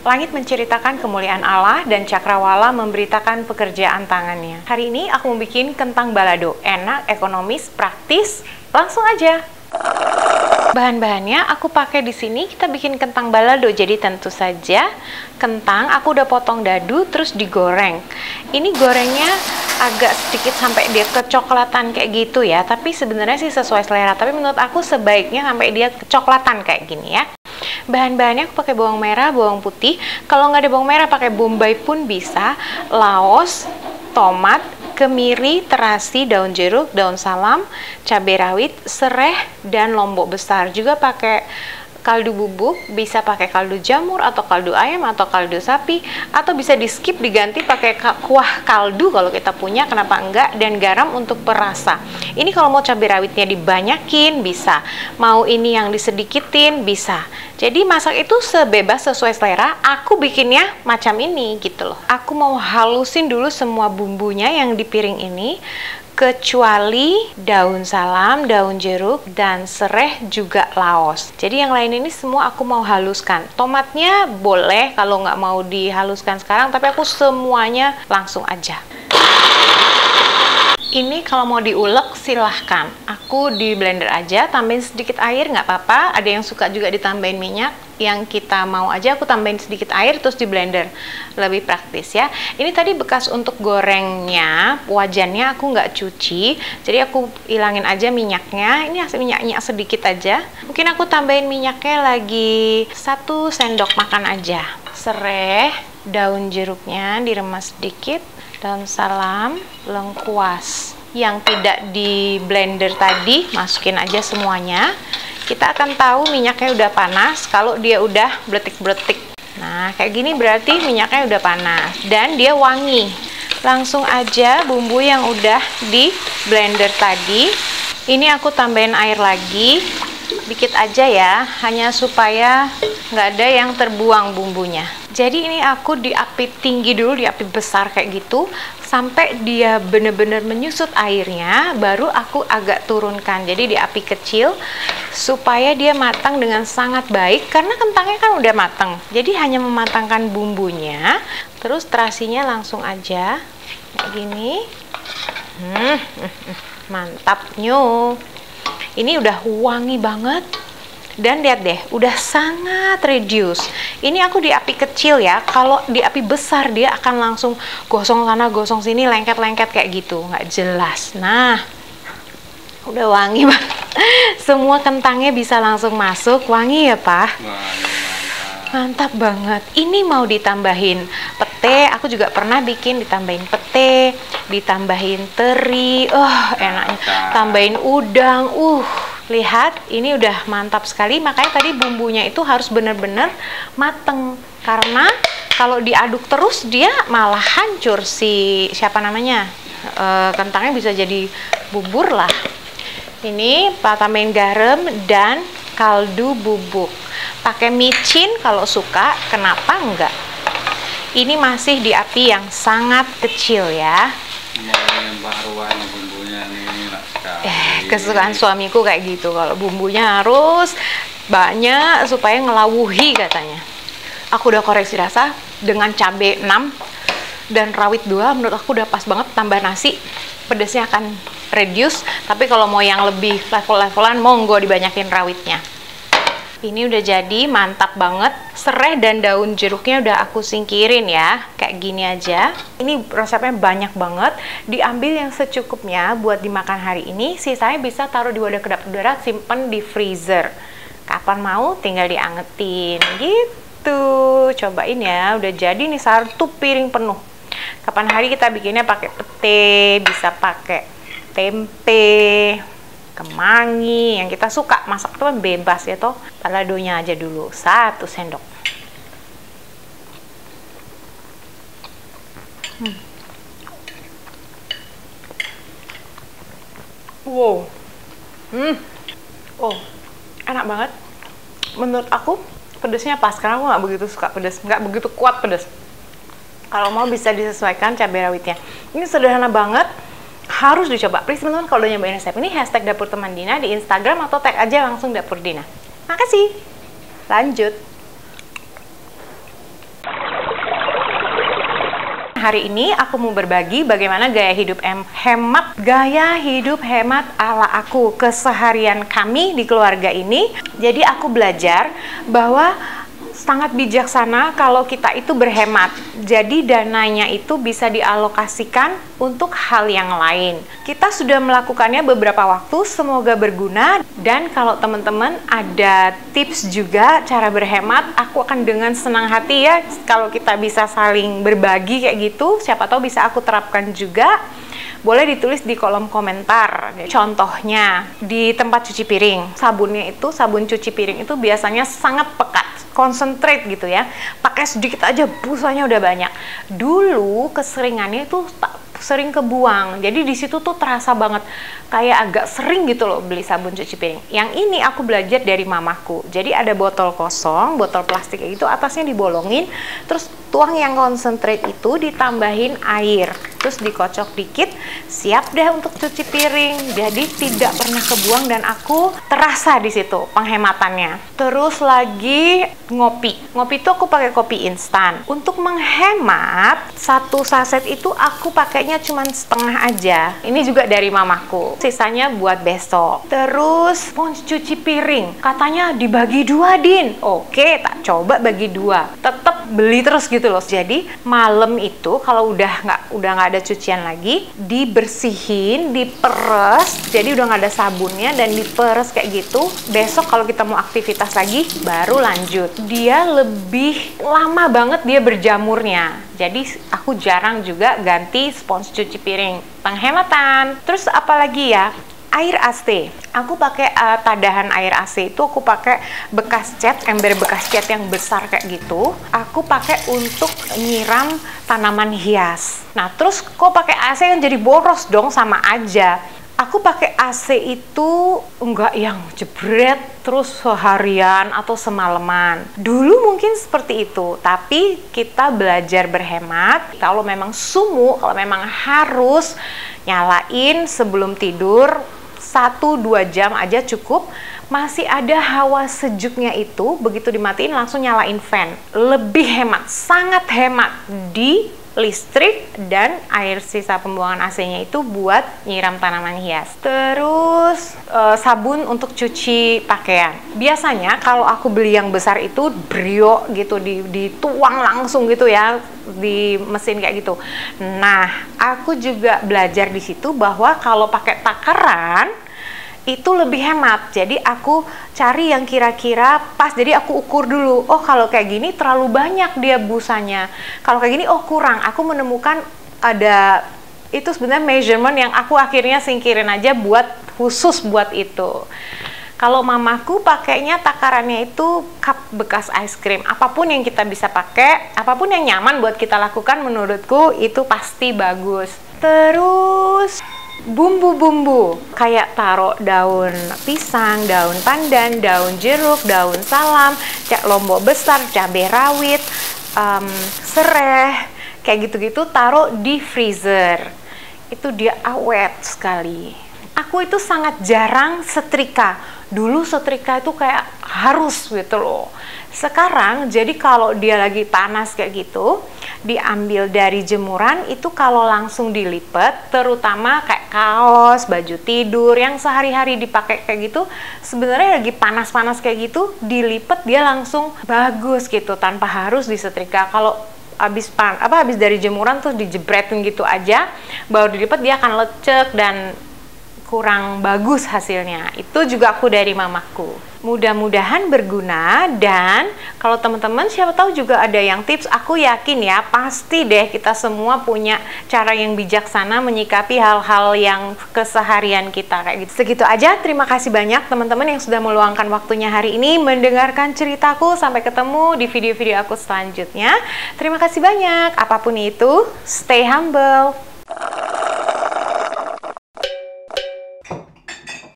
Langit menceritakan kemuliaan Allah dan cakrawala memberitakan pekerjaan tangannya. Hari ini aku mau bikin kentang balado. Enak, ekonomis, praktis. Langsung aja. Bahan-bahannya aku pakai di sini kita bikin kentang balado. Jadi tentu saja kentang aku udah potong dadu terus digoreng. Ini gorengnya agak sedikit sampai dia kecoklatan kayak gitu ya. Tapi sebenarnya sih sesuai selera. Tapi menurut aku sebaiknya sampai dia kecoklatan kayak gini ya. Bahan-bahannya aku pakai bawang merah, bawang putih. Kalau nggak ada bawang merah, pakai bombay pun bisa. Laos, tomat, kemiri, terasi, daun jeruk, daun salam, cabai rawit, sereh, dan lombok besar. Juga pakai kaldu bubuk, bisa pakai kaldu jamur atau kaldu ayam atau kaldu sapi atau bisa di skip diganti pakai kuah kaldu kalau kita punya kenapa enggak dan garam untuk perasa. Ini kalau mau cabai rawitnya dibanyakin bisa, mau ini yang disedikitin bisa. Jadi masak itu sebebas sesuai selera. Aku bikinnya macam ini gitu loh. Aku mau halusin dulu semua bumbunya yang di piring ini kecuali daun salam, daun jeruk, dan sereh juga laos. Jadi yang lain ini semua aku mau haluskan. Tomatnya boleh kalau nggak mau dihaluskan sekarang, tapi aku semuanya langsung aja. Ini kalau mau diulek silahkan. Aku di blender aja, tambahin sedikit air nggak apa-apa. Ada yang suka juga ditambahin minyak. Yang kita mau aja aku tambahin sedikit air terus di blender. Lebih praktis ya. Ini tadi bekas untuk gorengnya, wajannya aku nggak cuci. Jadi aku hilangin aja minyaknya. Ini minyaknya sedikit aja. Mungkin aku tambahin minyaknya lagi satu sendok makan aja. Sereh, daun jeruknya diremas sedikit daun salam, lengkuas. Yang tidak di blender tadi masukin aja semuanya. Kita akan tahu minyaknya udah panas kalau dia udah bletik-bletik. Nah kayak gini berarti minyaknya udah panas dan dia wangi. Langsung aja bumbu yang udah di blender tadi. Ini aku tambahin air lagi dikit aja ya hanya supaya nggak ada yang terbuang bumbunya. Jadi ini aku di api tinggi dulu di api besar kayak gitu sampai dia bener-bener menyusut airnya baru aku agak turunkan. Jadi di api kecil supaya dia matang dengan sangat baik karena kentangnya kan udah matang. Jadi hanya mematangkan bumbunya terus terasinya langsung aja kayak gini. Hmm, mantap nyu ini udah wangi banget. Dan lihat deh udah sangat reduce. Ini aku di api kecil ya. Kalau di api besar dia akan langsung gosong sana gosong sini lengket-lengket kayak gitu. Nggak jelas. Nah udah wangi banget. Semua kentangnya bisa langsung masuk. Wangi ya pak? Mantap banget. Ini mau ditambahin pete. Aku juga pernah bikin ditambahin pete ditambahin teri oh enaknya. Tambahin udang uh lihat ini udah mantap sekali. Makanya tadi bumbunya itu harus bener-bener mateng karena kalau diaduk terus dia malah hancur si siapa namanya e, kentangnya bisa jadi bubur lah. Ini tambahin garam dan kaldu bubuk. Pakai micin kalau suka kenapa enggak? Ini masih di api yang sangat kecil ya eh kesukaan suamiku kayak gitu. Kalau bumbunya harus banyak supaya ngelawuhi katanya. Aku udah koreksi rasa dengan cabai 6 dan rawit 2 menurut aku udah pas banget. Tambah nasi pedesnya akan reduce. Tapi kalau mau yang lebih level-levelan monggo dibanyakin rawitnya ini udah jadi mantap banget. Serai dan daun jeruknya udah aku singkirin ya. Kayak gini aja. Ini resepnya banyak banget. Diambil yang secukupnya buat dimakan hari ini. Sisanya bisa taruh di wadah kedap udara simpen di freezer. Kapan mau tinggal diangetin. Gitu. Cobain ya. Udah jadi nih satu piring penuh. Kapan hari kita bikinnya pakai pete bisa pakai tempe kemangi yang kita suka masak itu kan bebas ya toh. Baladonya aja dulu satu sendok. Hmm. wow. Hmm. Oh enak banget. Menurut aku pedesnya pas karena aku nggak begitu suka pedes nggak begitu kuat pedes. Kalau mau bisa disesuaikan cabai rawitnya. Ini sederhana banget harus dicoba. Please teman-teman kalau udah nyobain resep ini hashtag dapur teman Dina di Instagram atau tag aja langsung dapur Dina. Makasih. Lanjut. Hari ini aku mau berbagi bagaimana gaya hidup hemat, gaya hidup hemat ala aku keseharian kami di keluarga ini. Jadi aku belajar bahwa sangat bijaksana kalau kita itu berhemat. Jadi dananya itu bisa dialokasikan untuk hal yang lain. Kita sudah melakukannya beberapa waktu, semoga berguna dan kalau teman-teman ada tips juga cara berhemat, aku akan dengan senang hati ya kalau kita bisa saling berbagi kayak gitu, siapa tahu bisa aku terapkan juga boleh ditulis di kolom komentar. Contohnya, di tempat cuci piring, sabunnya itu, sabun cuci piring itu biasanya sangat pekat, concentrate gitu ya. Pakai sedikit aja busanya udah banyak. Dulu keseringannya itu tak sering kebuang. Jadi di situ tuh terasa banget kayak agak sering gitu loh beli sabun cuci piring. Yang ini aku belajar dari mamaku. Jadi ada botol kosong, botol plastik itu atasnya dibolongin, terus tuang yang konsentrat itu ditambahin air. Terus dikocok dikit siap deh untuk cuci piring. Jadi tidak pernah kebuang dan aku terasa di situ penghematannya. Terus lagi ngopi. Ngopi itu aku pakai kopi instan. Untuk menghemat satu saset itu aku pakainya cuma setengah aja. Ini juga dari mamaku. Sisanya buat besok. Terus mau cuci piring. Katanya dibagi dua din. Oke tak coba bagi dua. Tetap beli terus gitu loh. Jadi malam itu kalau udah nggak udah nggak ada cucian lagi, dibersihin, diperes. Jadi udah nggak ada sabunnya dan diperes kayak gitu. Besok kalau kita mau aktivitas lagi, baru lanjut. Dia lebih lama banget dia berjamurnya. Jadi aku jarang juga ganti spons cuci piring. Penghematan. Terus apalagi ya? Air AC. Aku pakai uh, tadahan air AC itu aku pakai bekas cat, ember bekas cat yang besar kayak gitu. Aku pakai untuk nyiram tanaman hias. Nah, terus kok pakai AC yang jadi boros dong sama aja. Aku pakai AC itu enggak yang jebret terus seharian atau semalaman. Dulu mungkin seperti itu, tapi kita belajar berhemat. Kalau memang sumuk, kalau memang harus nyalain sebelum tidur, 1-2 jam aja cukup masih ada hawa sejuknya itu begitu dimatiin langsung nyalain fan lebih hemat sangat hemat di listrik dan air sisa pembuangan AC-nya itu buat nyiram tanaman hias. Terus e, sabun untuk cuci pakaian. Biasanya kalau aku beli yang besar itu brio gitu di dituang langsung gitu ya di mesin kayak gitu. Nah, aku juga belajar di situ bahwa kalau pakai takaran itu lebih hemat. Jadi aku cari yang kira-kira pas. Jadi aku ukur dulu. Oh kalau kayak gini terlalu banyak dia busanya. Kalau kayak gini oh kurang. Aku menemukan ada itu sebenarnya measurement yang aku akhirnya singkirin aja buat khusus buat itu. Kalau mamaku pakainya takarannya itu cup bekas ice cream. Apa pun yang kita bisa pakai, apa pun yang nyaman buat kita lakukan menurutku itu pasti bagus. Terus bumbu-bumbu kayak taruh daun pisang, daun pandan, daun jeruk, daun salam, cak lombok besar, cabai rawit, um, sereh, kayak gitu-gitu taruh di freezer. Itu dia awet sekali. Aku itu sangat jarang setrika. Dulu setrika itu kayak harus gitu loh sekarang jadi kalau dia lagi panas kayak gitu, diambil dari jemuran itu kalau langsung dilipat, terutama kayak kaos, baju tidur yang sehari-hari dipakai kayak gitu, sebenarnya lagi panas-panas kayak gitu, dilipat dia langsung bagus gitu tanpa harus disetrika. Kalau habis pan apa habis dari jemuran tuh dijebretin gitu aja, baru dilipat dia akan lecek dan kurang bagus hasilnya. Itu juga aku dari mamaku. Mudah-mudahan berguna dan kalau teman-teman siapa tahu juga ada yang tips, aku yakin ya pasti deh kita semua punya cara yang bijaksana menyikapi hal-hal yang keseharian kita kayak gitu. Segitu aja. Terima kasih banyak teman-teman yang sudah meluangkan waktunya hari ini mendengarkan ceritaku. Sampai ketemu di video-video aku selanjutnya. Terima kasih banyak. Apa pun itu, stay humble.